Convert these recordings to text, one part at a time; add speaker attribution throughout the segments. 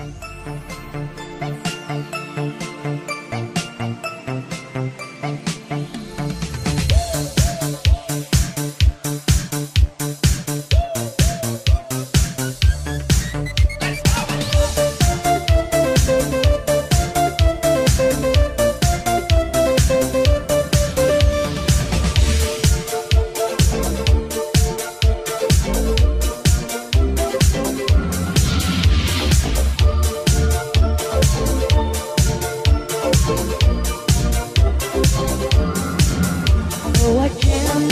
Speaker 1: everything.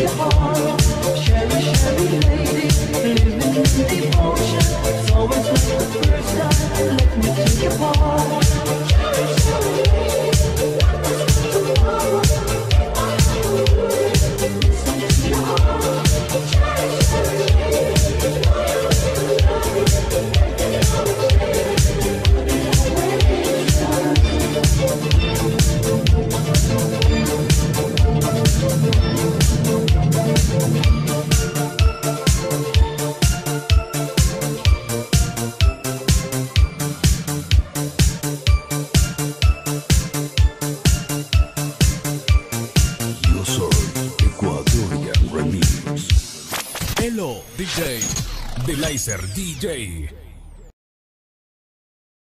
Speaker 1: it all. Hello DJ, The Laser DJ.